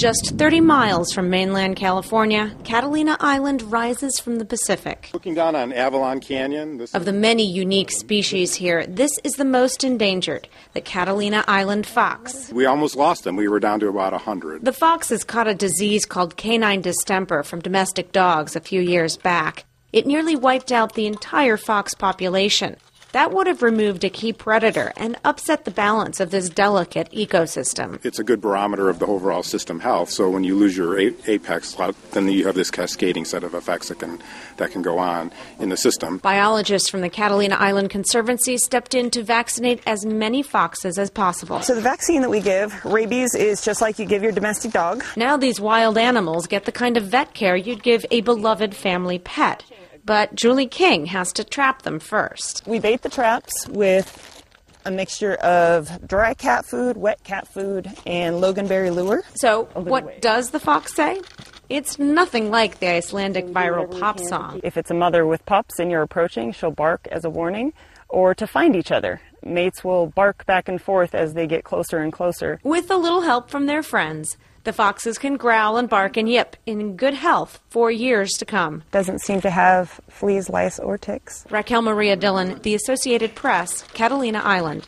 Just 30 miles from mainland California, Catalina Island rises from the Pacific. Looking down on Avalon Canyon. This Of the many unique species here, this is the most endangered, the Catalina Island fox. we almost lost them. We were down to about 100. The fox has caught a disease called canine distemper from domestic dogs a few years back. It nearly wiped out the entire fox population. That would have removed a key predator and upset the balance of this delicate ecosystem. It's a good barometer of the overall system health. So when you lose your a- apex, then you have this cascading set of effects that can that can go on in the system. Biologists from the Catalina Island Conservancy stepped in to vaccinate as many foxes as possible. So the vaccine that we give, rabies, is just like you give your domestic dog. Now these wild animals get the kind of vet care you'd give a beloved family pet. But Julie King has to trap them first. We bait the traps with a mixture of dry cat food, wet cat food, and loganberry lure. So, what does the fox say? It's nothing like the Icelandic viral pop song. If it's a mother with pups and you're approaching, she'll bark as a warning or to find each other. Mates will bark back and forth as they get closer and closer. With a little help from their friends, the foxes can growl and bark and yip in good health for years to come. Doesn't seem to have fleas, lice, or ticks. Raquel Maria Dillon, The Associated Press, Catalina Island.